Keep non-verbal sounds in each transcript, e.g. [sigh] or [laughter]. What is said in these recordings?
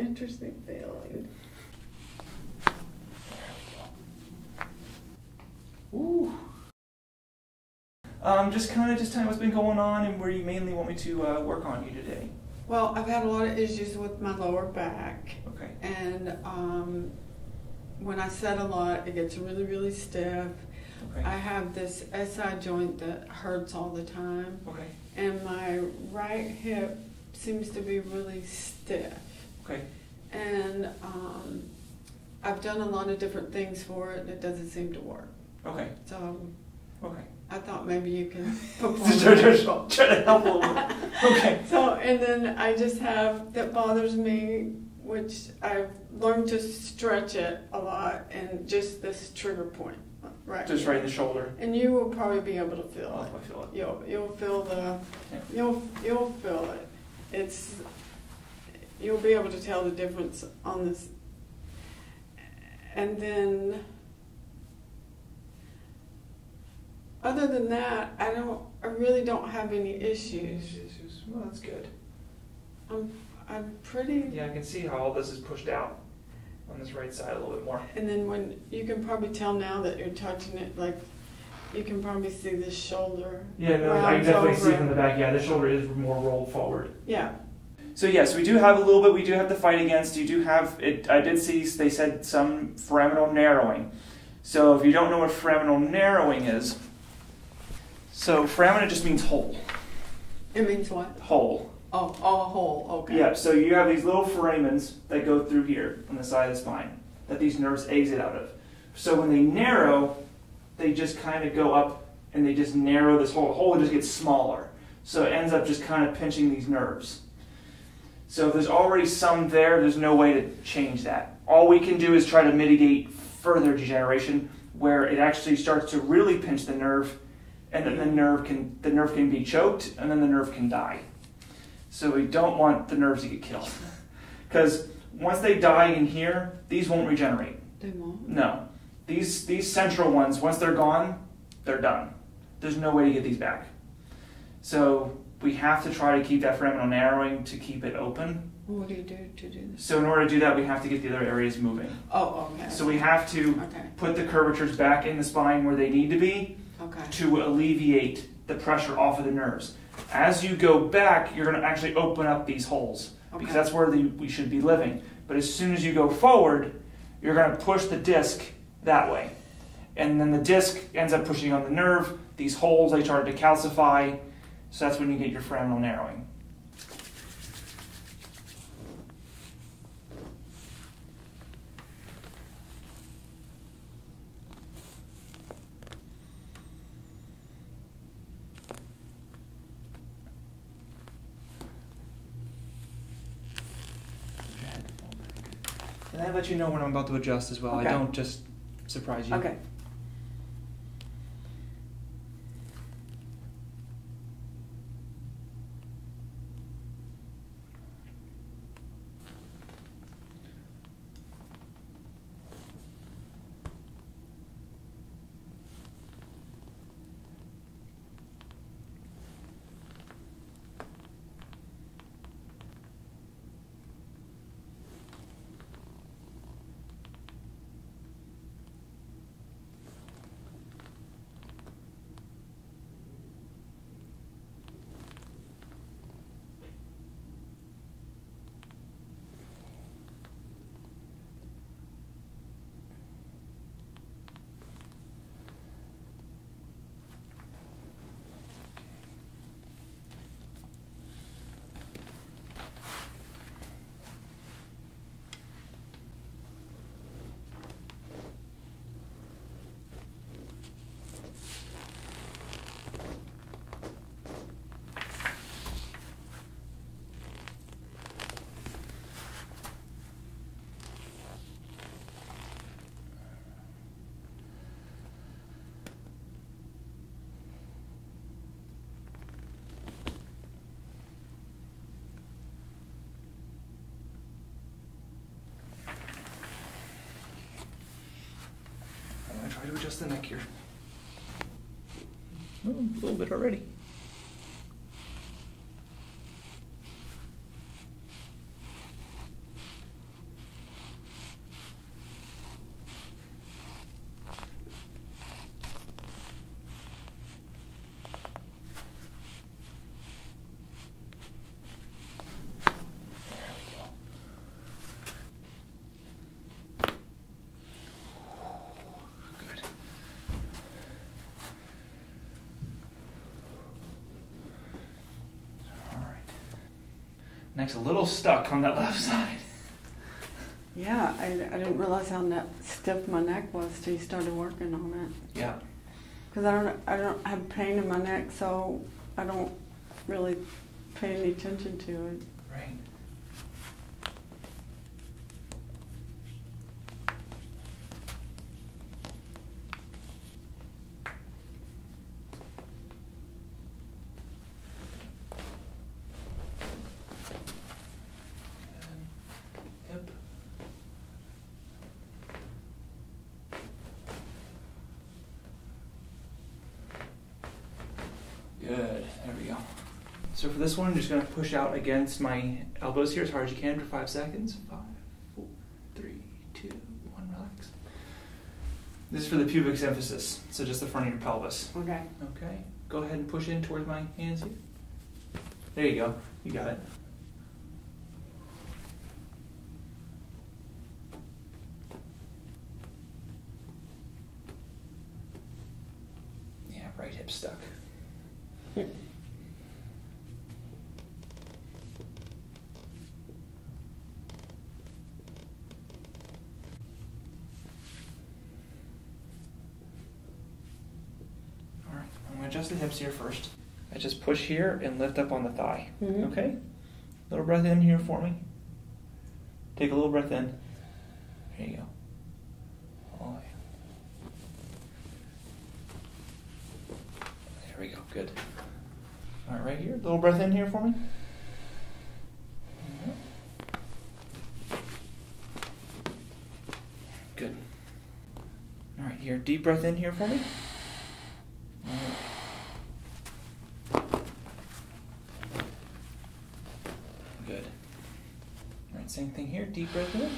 interesting feeling. Ooh. Um, just kind of just tell me what's been going on and where you mainly want me to uh, work on you today. Well, I've had a lot of issues with my lower back, Okay. and um, when I sit a lot, it gets really, really stiff. Okay. I have this SI joint that hurts all the time, Okay. and my right hip seems to be really stiff. Okay. And um, I've done a lot of different things for it, and it doesn't seem to work. Okay. So Okay. I thought maybe you can [laughs] Just try, try- to help a little. Okay. [laughs] So, and then I just have, that bothers me, which I've learned to stretch it a lot, and just this trigger point, right? Just right in the shoulder. And you will probably be able to feel it. I feel it. You'll, you'll feel the, Yeah. you'll, you'll feel it. It's, you'll be able to tell the difference on this. And then, other than that, I don't, I really don't have any issues. Well, that's good. I'm, I'm pretty, Yeah, I can see how all this is pushed out on this right side a little bit more. and then when, you can probably tell now that you're touching it, like, you can probably see the shoulder. Yeah, no, I can definitely see over. from the back. Yeah, the shoulder is more rolled forward. Yeah, So yes, we do have a little bit. We do have to fight against. You do have it. I did see they said some foraminal narrowing. So if you don't know what foraminal narrowing is, so foramina just means hole. it means what? Hole. Oh, oh, a hole, okay. Yeah. So you have these little foramens that go through here on the side of the spine that these nerves exit out of. So when they narrow, they just kind of go up and they just narrow this hole. The hole just gets smaller. So it ends up just kind of pinching these nerves. So if there's already some there, there's no way to change that. All we can do is try to mitigate further degeneration where it actually starts to really pinch the nerve and then the nerve can the nerve can be choked and then the nerve can die. So we don't want the nerves to get killed. [laughs] Because once they die in here, these won't regenerate. They won't. No. These these central ones, once they're gone, they're done. There's no way to get these back. So we have to try to keep that foraminal narrowing to keep it open. What do you do to do this? So in order to do that, we have to get the other areas moving. Oh, okay. So we have to Okay, put the curvatures back in the spine where they need to be okay. to alleviate the pressure off of the nerves. As you go back, you're going to actually open up these holes because that's where the, we should be living. But as soon as you go forward, you're going to push the disc that way. And then the disc ends up pushing on the nerve. These holes, they start to calcify. So that's when you get your foraminal narrowing. And I let you know when I'm about to adjust as well. Okay. I don't just surprise you. Okay. Try to adjust the neck here. Oh, a little bit already. Neck's a little stuck on that left [laughs] side. Yeah, I, I didn't realize how ne- stiff my neck was till you started working on it. Yeah. Because I don't, I don't have pain in my neck, so I don't really pay any attention to it. Right. Hip. Good. There we go. So for this one, I'm just going to push out against my elbows here as hard as you can for five seconds. Five, four, three, two, one. Relax. This is for the pubic symphysis, so just the front of your pelvis. Okay. Okay. Go ahead and push in towards my hands here. There you go. You got it. Yeah, right hip stuck. [laughs] All right, I'm gonna adjust the hips here first. I just push here and lift up on the thigh. Mhm. Okay? Little breath in here for me. Take a little breath in. There you go. The way. There we go. Good. All right, right here. Little breath in here for me. Good. All right, here. Deep breath in here for me. All right. Good. All right, same thing here. Deep breath in.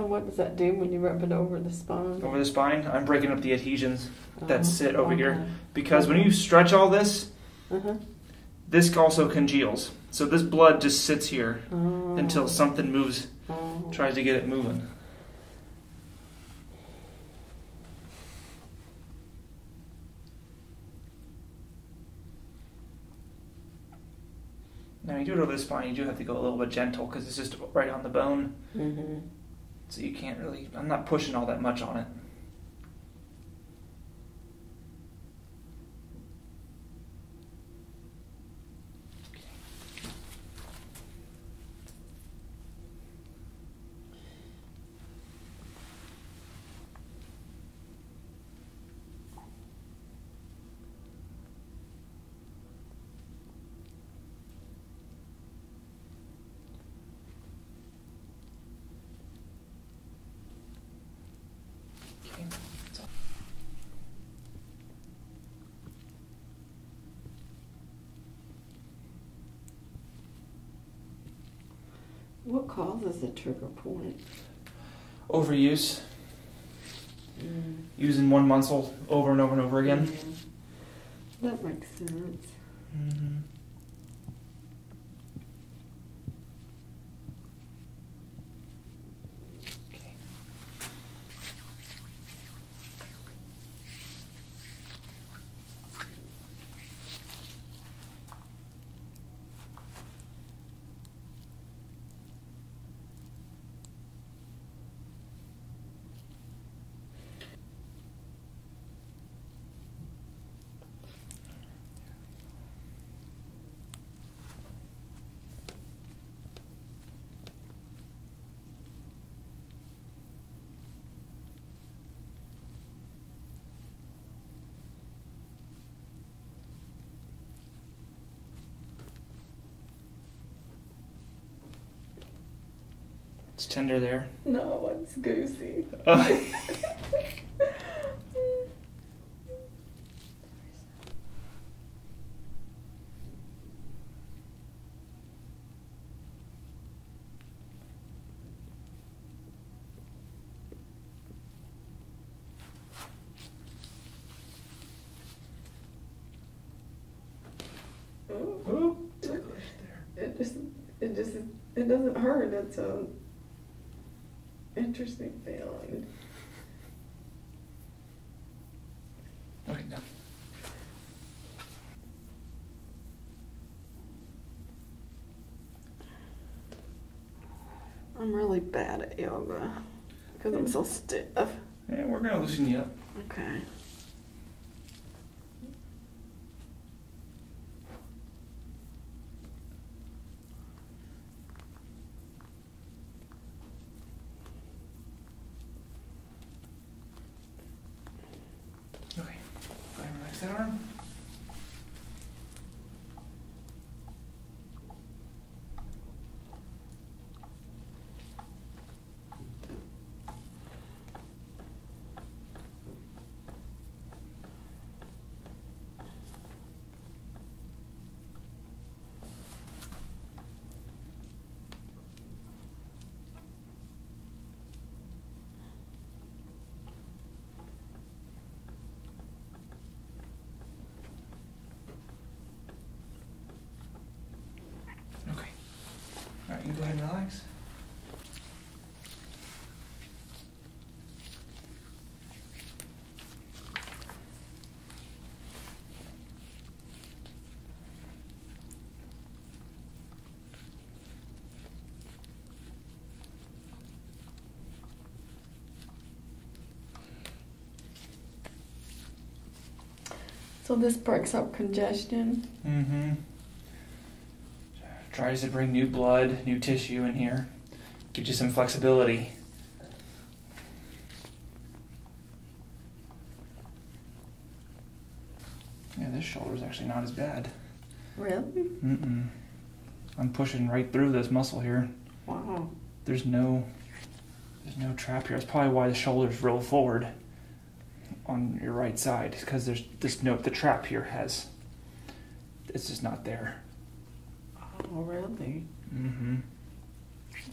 And what does that do when you rub it over the spine? over the spine. I'm breaking up the adhesions that sit over here okay. because when you stretch all this, Uh-huh. this also congeals. So this blood just sits here Oh. until something moves, Oh. tries to get it moving. Now you do it over the spine, you do have to go a little bit gentle because it's just right on the bone, Mhm. So you can't really. I'm not pushing all that much on it. What causes a trigger point? Overuse, Mm. using one muscle over and over and over again. Mm. That makes sense. Mm-hmm. It's tender there. No, it's goosey. Oh. [laughs] Oh, Ooh. it just, it just, it doesn't hurt. It's a interesting feeling. Okay, no. I'm really bad at yoga because I'm so stiff. Yeah, we're gonna loosen you up. Okay. Okay. Go So this breaks up congestion. Mm-hmm. Tries to bring new blood, new tissue in here. Gives you some flexibility. Yeah, this shoulder's actually not as bad. Really? Mm-mm. I'm pushing right through this muscle here. Wow. There's no there's no trap here. That's probably why the shoulders roll forward on your right side because there's this note the trap here has it's just not there. Oh, really? Mm-hmm.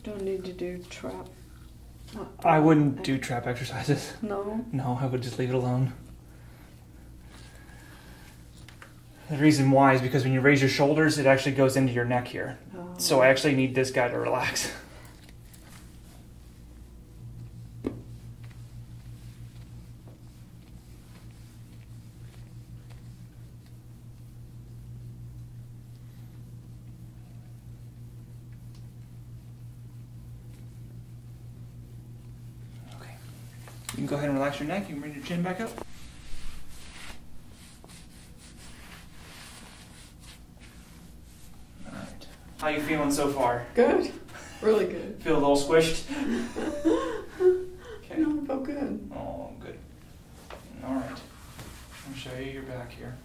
Don't need to do trap. I wouldn't do trap exercises. No. No, I would just leave it alone. The reason why is because when you raise your shoulders, it actually goes into your neck here. Oh. So I actually need this guy to relax. [laughs] Okay. You can go ahead and relax your neck. You can bring your chin back up. All right. How you feeling so far? Good. Really good. [laughs] Feel a little squished? Okay. [laughs] No, I feel good. Oh, good. All right. I'll show you your back here.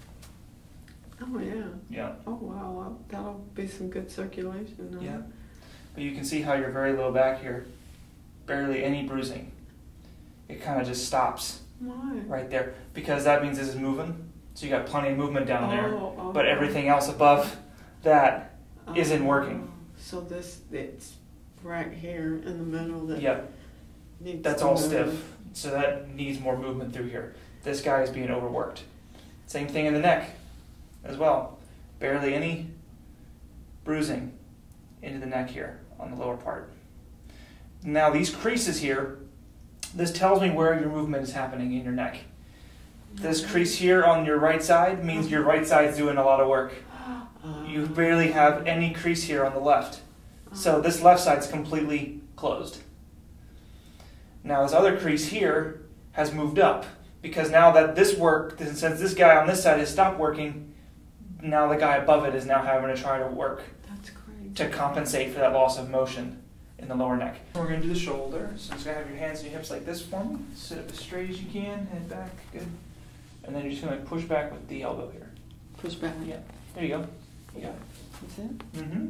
Oh yeah. Yeah. Oh wow. That'll be some good circulation. huh? Yeah. But you can see how you're very low back here. Barely any bruising. It kind of just stops Why? right there because that means this is moving. So you got plenty of movement down there. Oh, oh, But oh. everything else above that, oh. isn't working. Oh, So this it's right here in the middle that needs that's all move. stiff. So that needs more movement through here. This guy is being overworked. Same thing in the neck as well. Barely any bruising into the neck here on the lower part. Now, these creases here, this tells me where your movement is happening in your neck. This crease here on your right side means your right side's doing a lot of work. You barely have any crease here on the left. So this left side's completely closed. Now this other crease here has moved up because now that this work, since this guy on this side has stopped working, now the guy above it is now having to try to work That's great. to compensate for that loss of motion in the lower neck. We're gonna do the shoulder. So just gonna have your hands on your hips like this for me. Sit up as straight as you can, head back, good. And then you're just gonna push back with the elbow here. Push back. Yeah, there you go. You got it. That's it. Mm-hmm.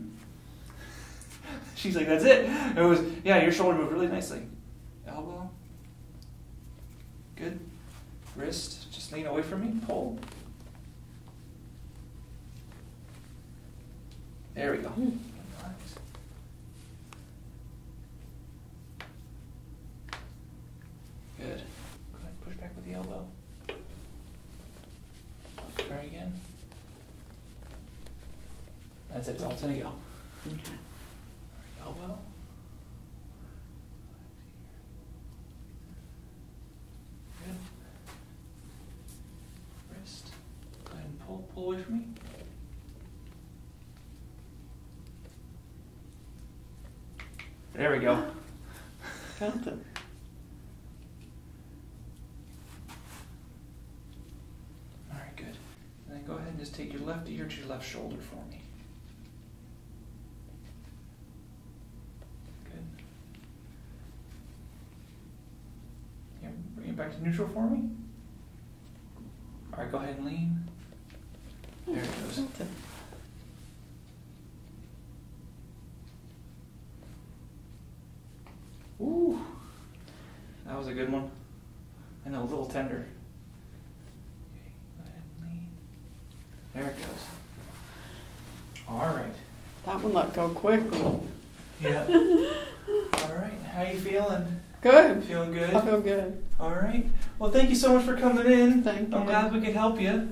She's like, that's it. It was, yeah, your shoulder moved really nicely. Elbow. Good. Wrist. Just lean away from me. Pull. There we go. Hmm. Relax. Good. Go ahead, push back with the elbow. Try again. That's it. That's all it's gonna go. Okay. Elbow. Good. Wrist. Go ahead and pull, pull away from me. There we go. [laughs] Felt it. All right, good. And then go ahead and just take your left shoulder for me. Good. Yeah, bring it back to neutral for me. All right, go ahead and lean. There it goes. Ooh, that was a good one. And a little tender. There it goes. All right. That one let go quickly. Yeah. [laughs] All right. How you feeling? Good. Feeling good? I feel good. All right. Well, thank you so much for coming in. Thank I'm you. glad we could help you.